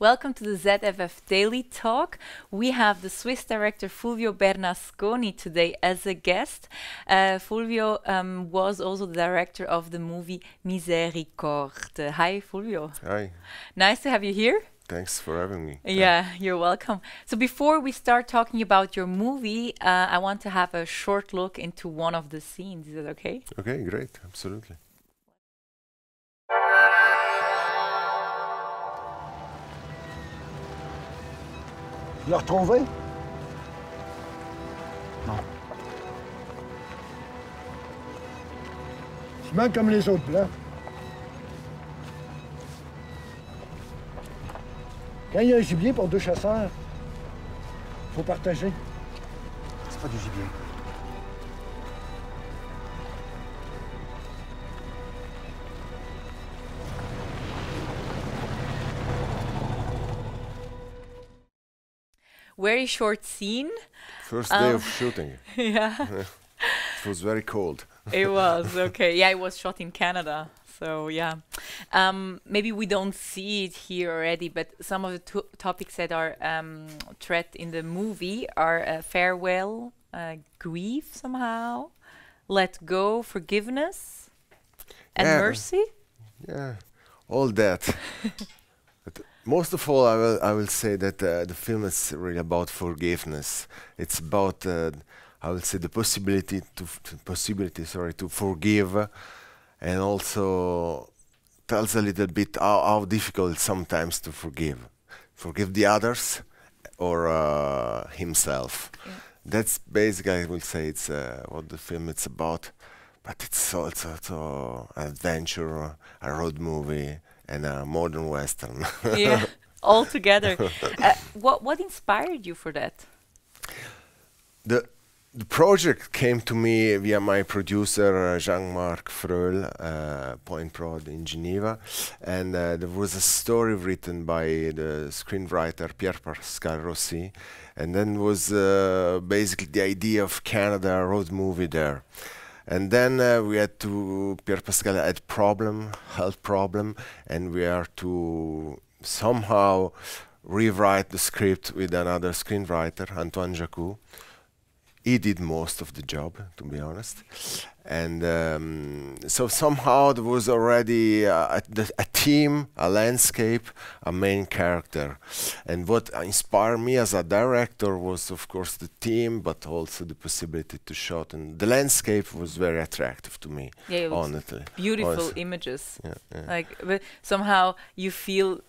Welcome to the ZFF Daily Talk. We have the Swiss director Fulvio Bernasconi today as a guest. Uh, Fulvio um, was also the director of the movie Misericorde. Hi, Fulvio. Hi. Nice to have you here. Thanks for having me. Yeah, you're welcome. So before we start talking about your movie, uh, I want to have a short look into one of the scenes. Is that okay? Okay, great. Absolutely. Tu l'as retrouvé? Non. Tu manques comme les autres blancs. Quand il y a un gibier pour deux chasseurs, faut partager. C'est pas du gibier. Very short scene. First day Um, of shooting. yeah. It was very cold. it was okay. Yeah, it was shot in Canada. So yeah, um, maybe we don't see it here already, but some of the to- topics that are um, thread in the movie are uh, farewell, uh, grief somehow, let go, forgiveness, and Yeah. mercy. Yeah, all that. Most of all, I will I will say that uh, the film is really about forgiveness. It's about uh, I will say the possibility to, possibility sorry to forgive, and also tells a little bit how, how difficult sometimes to forgive, forgive the others or uh, himself. Yeah. That's basically I will say it's uh, what the film is about. But it's also, also an adventure, a road movie, and a modern western. yeah, all together. uh, what what inspired you for that? the the project came to me via my producer uh, Jean-Marc Fröhle, uh, Point Prod in Geneva, and uh, there was a story written by the screenwriter Pierre Pascal Rossi, and then was uh, basically the idea of Canada road movie there. And then uh, we had to Pierre Pascal had problem, health problem, and we are to somehow rewrite the script with another screenwriter, Antoine Jaccoud. He did most of the job, to be honest. And um, so somehow there was already uh, a, a team, a landscape, a main character. And what inspired me as a director was, of course, the team, but also the possibility to shot. And the landscape was very attractive to me, Yeah, it was honestly. beautiful honestly. images. Yeah, yeah. like but somehow you feel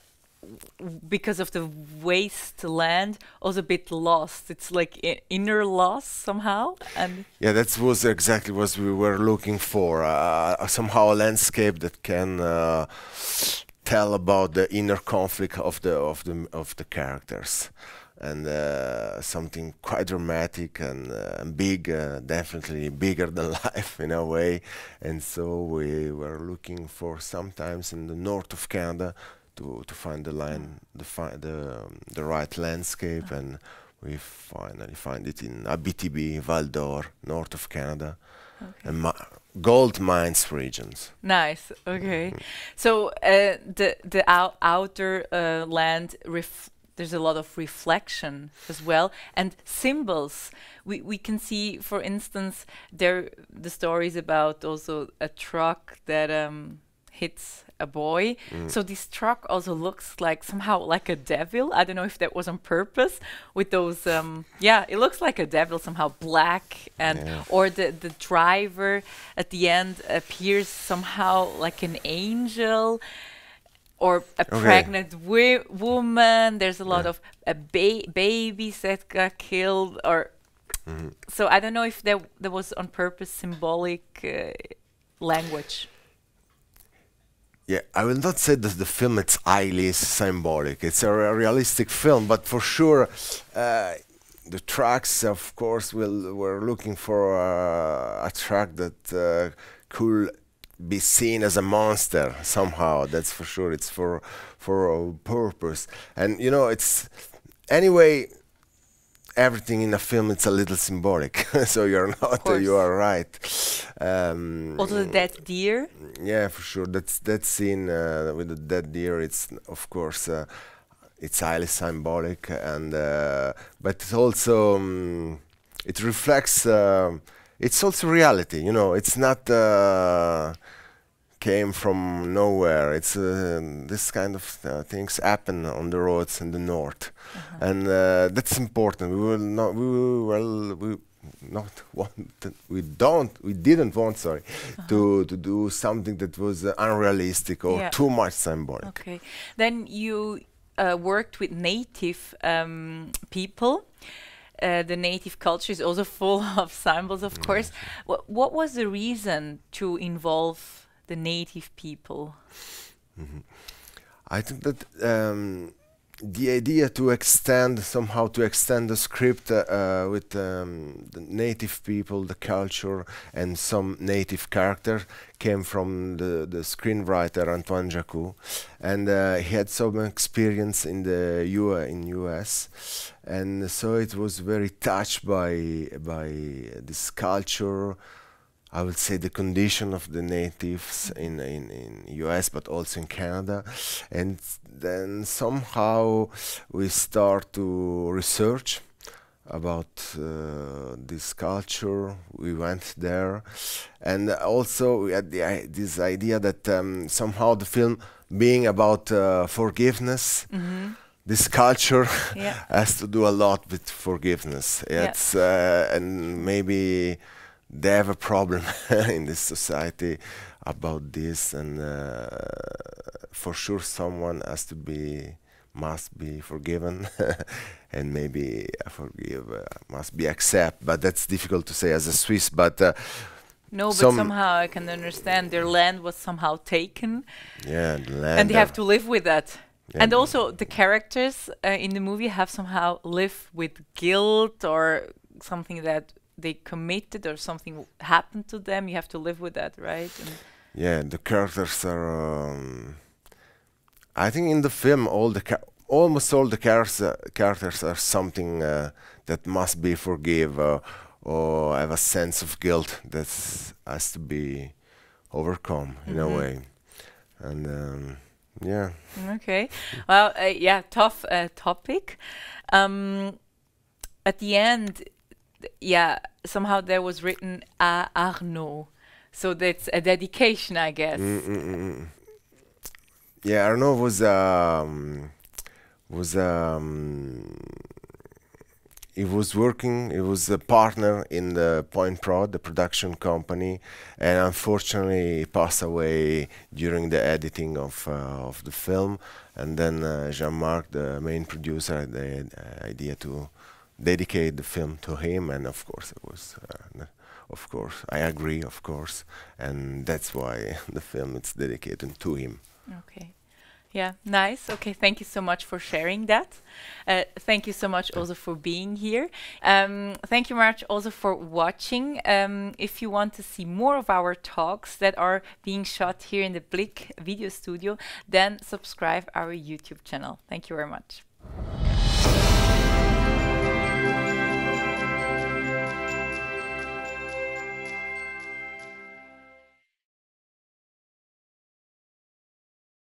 because of the wasteland also a bit lost it's like inner loss somehow and Yeah, that was exactly what we were looking for. Uh, somehow a landscape that can uh, tell about the inner conflict of the of the of the characters, and uh, something quite dramatic and, uh, and big, uh, definitely bigger than life in a way. And so we were looking for sometimes in the north of Canada to to find the line, the fi- the um, the right landscape and. We finally find it in Abitibi, Val d'Or, north of Canada, and mi- gold mines regions. nice okay so uh, the the ou- outer uh, land ref- there's a lot of reflection as well and symbols we we can see for instance there the stories about also a truck that um hits a boy so this truck also looks like somehow like a devil i don't know if that was on purpose with those um yeah it looks like a devil somehow black and Yeah. or the the driver at the end appears somehow like an angel or a Okay. pregnant wi- woman there's a lot Yeah. of uh, ba- babies that got killed or Mhm. so i don't know if that that was on purpose symbolic uh, language Yeah, I will not say that the film it's highly symbolic. It's a realistic film, but for sure, uh, the tracks, of course, will we're looking for uh, a track that uh, could be seen as a monster somehow. That's for sure. It's for for a purpose, and you know, it's anyway. Everything in a film it's a little symbolic, so you're not. Uh, you are right. Um, also the dead deer yeah, for sure. That's that scene uh, with the dead deer. It's of course uh, it's highly symbolic, and uh, but it's also um, it reflects. um it's also reality. You know, it's not uh, came from nowhere. It's uh, this kind of uh, things happen on the roads in the north, and uh, that's important. We will not. We will well. We not want. We don't. We didn't want. Sorry, to to do something that was uh, unrealistic or Yeah. too much symbolic. Okay. Then you uh, worked with native um, people. Uh, the native culture is also full of symbols, of course. What, what was the reason to involve the native people? I think that um, the idea to extend somehow to extend the script uh, uh, with um, the native people, the culture, and some native character came from the, the screenwriter Antoine Jaccoud, and uh, he had some experience in the U in US, and so it was very touched by by this culture. I would say the condition of the natives in, in, in US but also in Canada and then somehow we start to research about uh, this culture we went there and also we had the, this idea that um, somehow the film being about uh, forgiveness this culture Yeah. has to do a lot with forgiveness. Yeah. Uh, and maybe they have a problem in this society about this, and uh, for sure someone has to be must be forgiven, and maybe forgive uh, must be accept. But that's difficult to say as a Swiss. But uh, No, but Some- somehow I can understand their land was somehow taken, yeah, the land and they have uh, to live with that. Yeah. And also, the characters uh, in the movie have somehow live with guilt or something that they committed or something happened to them. You have to live with that, right? And Yeah, the characters are. Um, I think in the film, all the ca- almost all the characters uh, characters are something uh, that must be forgive uh, or have a sense of guilt that has to be overcome in a Mhm. way, and um, yeah. Okay. Well, uh, yeah, tough uh, topic. Um, at the end, yeah, somehow there was written à Arnaud. So that's a dedication, I guess. Mm, mm, mm, mm. Yeah, Arnaud was um, was um, he was working. He was a partner in the Point Prod, the production company, and unfortunately he passed away during the editing of uh, of the film. And then uh, Jean-Marc, the main producer, had the uh, idea to dedicate the film to him, and of course it was. Uh, of course, I agree. Of course, and that's why the film is dedicated to him. Okay. Yeah, nice. Okay, thank you so much for sharing that. Uh, thank you so much also for being here. Um, thank you much also for watching. Um, if you want to see more of our talks that are being shot here in the Blick video studio, then subscribe our YouTube channel. Thank you very much.